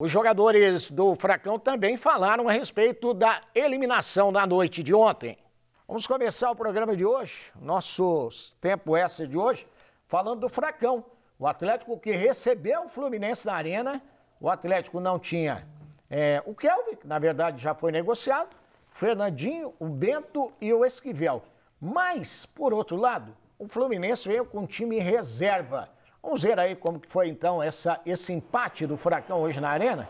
Os jogadores do Fracão também falaram a respeito da eliminação da noite de ontem. Vamos começar o programa de hoje, nosso tempo essa de hoje, falando do Fracão. O Atlético que recebeu o Fluminense na arena, o Atlético não tinha é, o Kelvin, que na verdade já foi negociado, Fernandinho, o Bento e o Esquivel. Mas, por outro lado, o Fluminense veio com um time reserva. Vamos ver aí como foi então essa, esse empate do Furacão hoje na Arena.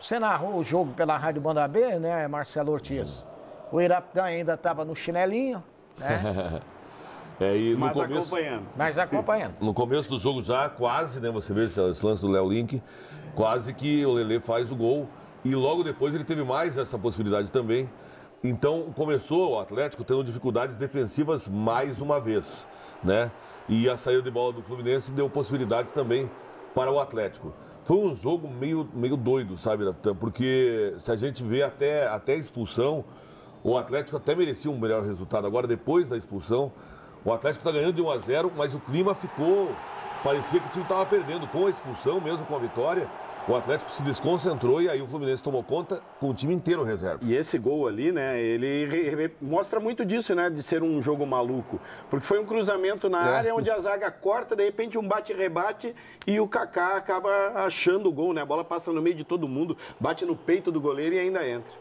Você narrou o jogo pela Rádio Banda B, né, Marcelo Ortiz? O Irapitã ainda estava no chinelinho, né? é, e no Mas começo, acompanhando. Mas acompanhando. No começo do jogo já, quase, né? Você vê esse lance do Léo Link, quase que o Lele faz o gol. E logo depois ele teve mais essa possibilidade também. Então começou o Atlético tendo dificuldades defensivas mais uma vez, né? E a saída de bola do Fluminense deu possibilidades também para o Atlético. Foi um jogo meio, meio doido, sabe? Porque se a gente vê até, até a expulsão, o Atlético até merecia um melhor resultado. Agora, depois da expulsão, o Atlético está ganhando de 1 a 0, mas o clima ficou. Parecia que o time estava perdendo. Com a expulsão, mesmo com a vitória, o Atlético se desconcentrou e aí o Fluminense tomou conta com o time inteiro reserva. E esse gol ali, né, ele re- re- mostra muito disso, né, de ser um jogo maluco. Porque foi um cruzamento na É. área onde a zaga corta, de repente um bate-rebate e o Kaká acaba achando o gol, né? A bola passa no meio de todo mundo, bate no peito do goleiro e ainda entra.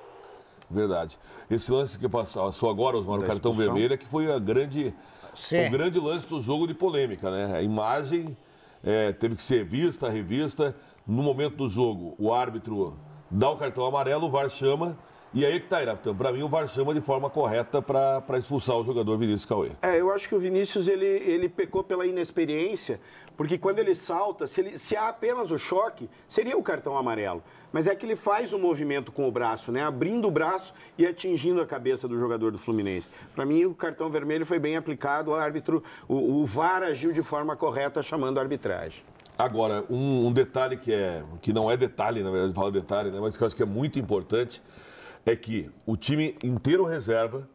Verdade. Esse lance que passou agora, Osmar, o cartão vermelho, é que foi a grande, Sim. o grande lance do jogo de polêmica, né? A imagem é, teve que ser vista, revista. No momento do jogo, o árbitro dá o cartão amarelo, o VAR chama. E aí que tá, Iraptan. Para mim, o VAR chama de forma correta para expulsar o jogador Vinícius Cauê. É, eu acho que o Vinícius ele, ele pecou pela inexperiência, porque quando ele salta, se, ele- se há apenas o choque, seria o cartão amarelo. Mas é que ele faz o movimento com o braço, né? Abrindo o braço e atingindo a cabeça do jogador do Fluminense. Para mim, o cartão vermelho foi bem aplicado, o árbitro, o, o VAR agiu de forma correta, chamando a arbitragem. Agora, um, um detalhe que, é, que não é detalhe, na verdade, fala detalhe, né, mas que eu acho que é muito importante, é que o time inteiro reserva,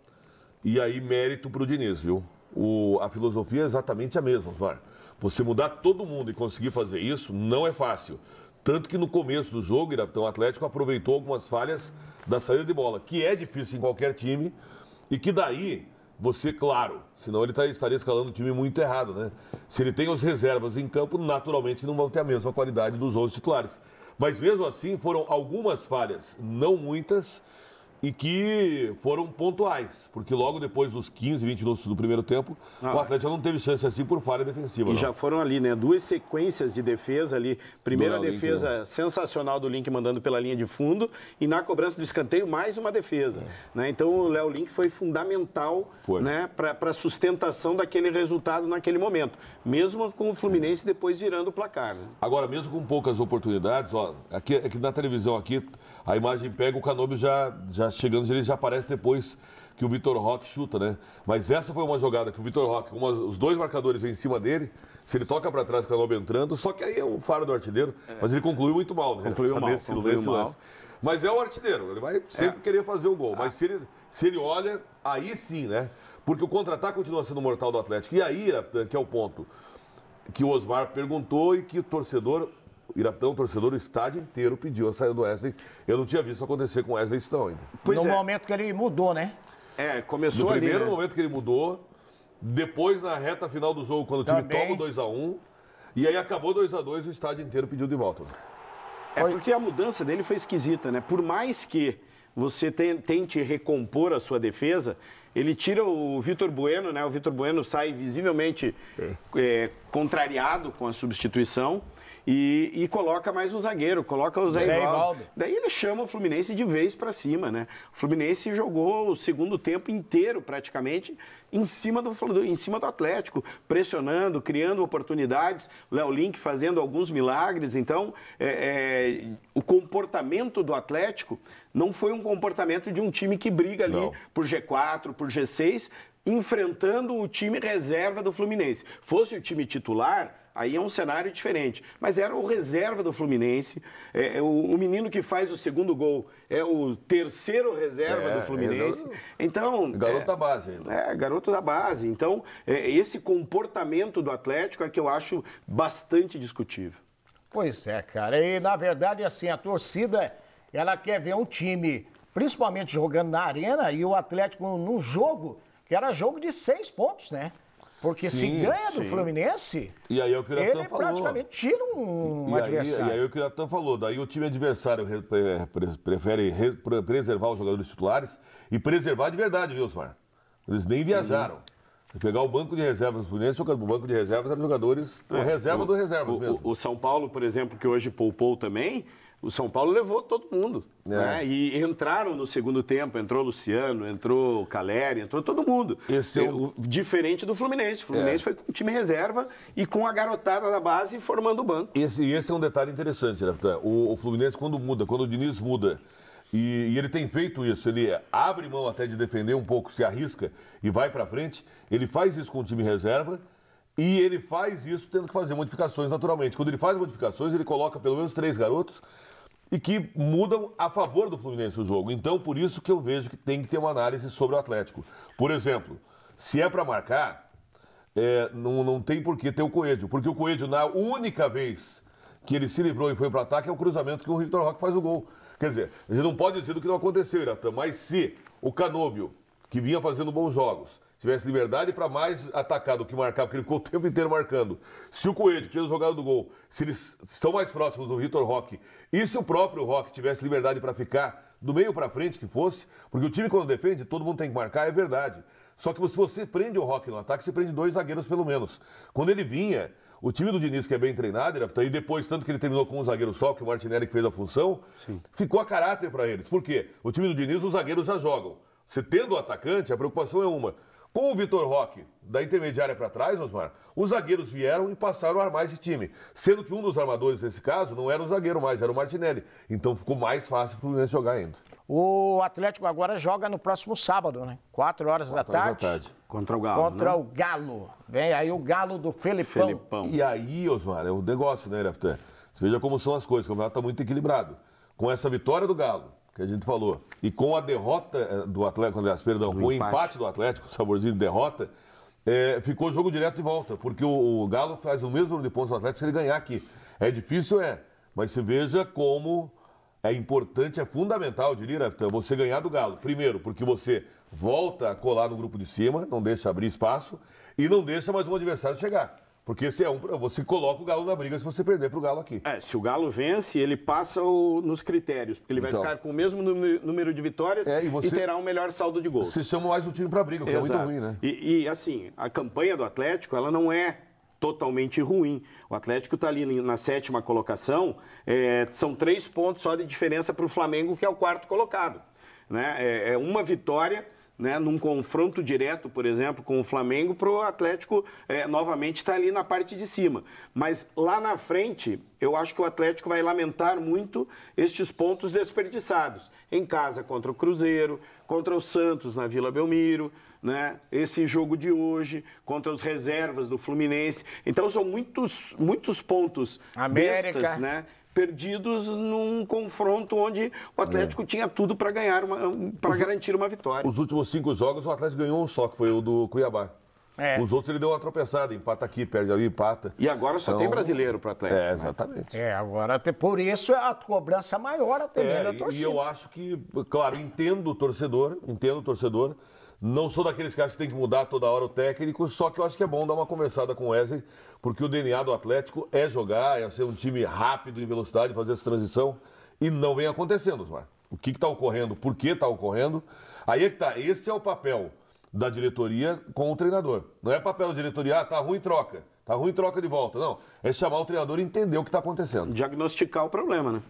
e aí mérito para o Diniz, viu? O, a filosofia é exatamente a mesma, Osmar. Você mudar todo mundo e conseguir fazer isso não é fácil. Tanto que no começo do jogo, Iraptão Atlético aproveitou algumas falhas da saída de bola, que é difícil em qualquer time, e que daí você, claro, senão ele tá- estaria escalando o time muito errado, né? Se ele tem os reservas em campo, naturalmente não vão ter a mesma qualidade dos 11 titulares. Mas mesmo assim, foram algumas falhas, não muitas, e que foram pontuais, porque logo depois dos 15, 20 minutos do primeiro tempo, Ah. o Atlético não teve chance assim por falha defensiva. E não. já foram ali, né? Duas sequências de defesa ali. Primeira Do Léo Link, defesa sensacional do Link mandando pela linha de fundo e na cobrança do escanteio mais uma defesa. Né? Então o Léo Link foi fundamental Foi. né? para a sustentação daquele resultado naquele momento. Mesmo com o Fluminense depois virando o placar. Né? Agora, mesmo com poucas oportunidades, ó, aqui, aqui na televisão aqui, a imagem pega o Canobio já, já chegando, ele já aparece depois que o Vitor Roque chuta, né? Mas essa foi uma jogada que o Vitor Roque, como os dois marcadores vêm em cima dele, se ele toca para trás, o Canobio entrando, só que aí é o faro do artilheiro, mas ele concluiu muito mal, né? Concluiu mal, Nesse- concluiu nesse mal. lance. Mas é o artilheiro, ele vai sempre querer fazer o gol. Mas se ele, se ele olha, aí sim, né? Porque o contra-ataque continua sendo mortal do Atlético. E aí, que é o ponto que o Osmar perguntou e que o torcedor, o Iraptão, o torcedor, o estádio inteiro pediu a saída do Wesley. Eu não tinha visto acontecer com o Wesley isso não ainda. Pois no é. momento que ele mudou, né? É, No começou ali. primeiro né? momento que ele mudou, depois na reta final do jogo, quando o time Também. toma 2x1, e aí acabou 2x2, o estádio inteiro pediu de volta. É porque a mudança dele foi esquisita, né? Por mais que você ten- tente recompor a sua defesa, ele tira o Vitor Bueno, né? O Vitor Bueno sai visivelmente é, contrariado com a substituição. E, e coloca mais um zagueiro, coloca o Zé, Zé Ivaldo. Daí ele chama o Fluminense de vez para cima, né? O Fluminense jogou o segundo tempo inteiro, praticamente, em cima do, em cima do Atlético, pressionando, criando oportunidades. Léo Link fazendo alguns milagres. Então, é, é, o comportamento do Atlético não foi um comportamento de um time que briga ali Não. por G4, por G6, enfrentando o time reserva do Fluminense. Fosse o time titular, aí é um cenário diferente. Mas era o reserva do Fluminense. É, é o, o menino que faz o segundo gol é o terceiro reserva É, do Fluminense. é, Então. Garoto é, da base ainda. é, garoto da base. Então, é, esse comportamento do Atlético é que eu acho bastante discutível. Pois é, cara. E na verdade, assim, a torcida, ela quer ver um time, principalmente jogando na arena, e o Atlético num jogo que era jogo de seis pontos, né? Porque se Sim, ganha do sim. Fluminense, E aí é o que o ele falou. praticamente tira um E aí, adversário. e aí o que o Natan falou, daí o time adversário re- pre- pre- prefere re- pre- preservar os jogadores titulares e preservar de verdade, viu, Osmar? Eles nem viajaram. Se pegar o banco de reservas do Fluminense, o banco de reservas eram jogadores, o reserva do reservas É, o, mesmo. o- o São Paulo, por exemplo, que hoje poupou também, o São Paulo levou todo mundo. É. né? E entraram no segundo tempo, entrou Luciano, entrou Caleri, entrou todo mundo. Esse é o- Diferente do Fluminense. O Fluminense É. foi com o time reserva e com a garotada da base formando o banco. Esse, e esse é um detalhe interessante, né? O, o Fluminense, quando muda, quando o Diniz muda, e, e ele tem feito isso, ele abre mão até de defender um pouco, se arrisca e vai pra frente, ele faz isso com o time reserva e ele faz isso tendo que fazer modificações naturalmente. Quando ele faz modificações, ele coloca pelo menos três garotos e que mudam a favor do Fluminense o jogo. Então, por isso que eu vejo que tem que ter uma análise sobre o Atlético. Por exemplo, se é para marcar, é, não, não tem por que ter o Coelho. Porque o Coelho, na única vez que ele se livrou e foi para ataque, é o cruzamento que o Victor Roque faz o gol. Quer dizer, a gente não pode dizer do que não aconteceu, Iratan, mas se o Canôbio, que vinha fazendo bons jogos, tivesse liberdade para mais atacar do que marcar, porque ele ficou o tempo inteiro marcando. Se o Coelho, que fez a jogada do gol, se eles estão mais próximos do Vitor Roque, e se o próprio Roque tivesse liberdade para ficar do meio para frente que fosse, porque o time quando defende, todo mundo tem que marcar, é verdade. Só que se você prende o Roque no ataque, você prende dois zagueiros pelo menos. Quando ele vinha, o time do Diniz, que é bem treinado, e depois, tanto que ele terminou com um zagueiro só, que o Martinelli que fez a função, ficou a caráter para eles. Por quê? O time do Diniz, os zagueiros já jogam. Você tendo o atacante, a preocupação é uma. Com o Vitor Roque, da intermediária para trás, Osmar, os zagueiros vieram e passaram a armar esse time. Sendo que um dos armadores, nesse caso, não era o zagueiro mais, era o Martinelli. Então ficou mais fácil para o Fluminense jogar ainda. O Atlético agora joga no próximo sábado, né? Quatro horas, da, Quatro horas tarde, da tarde. Contra o Galo. Contra né? o Galo. Vem aí o Galo do Felipão. Felipão. E aí, Osmar, é o negócio, né, Irapitã? Você veja como são as coisas, o campeonato está muito equilibrado. Com essa vitória do Galo, que a gente falou, e com a derrota eh, do Atlético, aliás, perdão, com o empate. do Atlético, saborzinho de derrota, eh, ficou jogo direto de volta, porque o, o Galo faz o mesmo número de pontos do Atlético se ele ganhar aqui. É difícil, é, mas você veja como é importante, é fundamental, diria, você ganhar do Galo. Primeiro, porque você volta a colar no grupo de cima, não deixa abrir espaço, e não deixa mais um adversário chegar. Porque esse é um, você coloca o Galo na briga se você perder para o Galo aqui. É, se o Galo vence, ele passa o- nos critérios, porque ele vai Então. ficar com o mesmo número, número de vitórias É, e e, você- terá um melhor saldo de gols. Você chama mais o time para briga, o que é muito ruim, né? E, e, assim, a campanha do Atlético, ela não é totalmente ruim. O Atlético está ali na sétima colocação, é, são três pontos só de diferença para o Flamengo, que é o quarto colocado. Né? É, é uma vitória né, num confronto direto, por exemplo, com o Flamengo, para o Atlético é, novamente estar ali na parte de cima. Mas lá na frente, eu acho que o Atlético vai lamentar muito estes pontos desperdiçados. Em casa contra o Cruzeiro, contra o Santos na Vila Belmiro, né? esse jogo de hoje, contra os reservas do Fluminense. Então são muitos, muitos pontos América. bestas, né? Perdidos num confronto onde o Atlético tinha tudo para ganhar, para garantir uma vitória. Os últimos cinco jogos, o Atlético ganhou um só, que foi o do Cuiabá. É. Os outros ele deu uma tropeçada, empata aqui, perde ali, empata. E agora só tem Então, brasileiro para o Atlético. É, né? exatamente. É, agora, até por isso a cobrança maior até mesmo da É, torcida. e eu acho que, claro, entendo o torcedor, entendo o torcedor. Não sou daqueles caras que tem que mudar toda hora o técnico, só que eu acho que é bom dar uma conversada com o Wesley, porque o DNA do Atlético é jogar, é ser um time rápido em velocidade, fazer essa transição, e não vem acontecendo, Osmar. O que está ocorrendo, por que está ocorrendo? Aí é que tá, esse é o papel da diretoria com o treinador. Não é papel da diretoria, ah, tá ruim, troca. Tá ruim, troca de volta. Não, é chamar o treinador e entender o que está acontecendo. Diagnosticar o problema, né?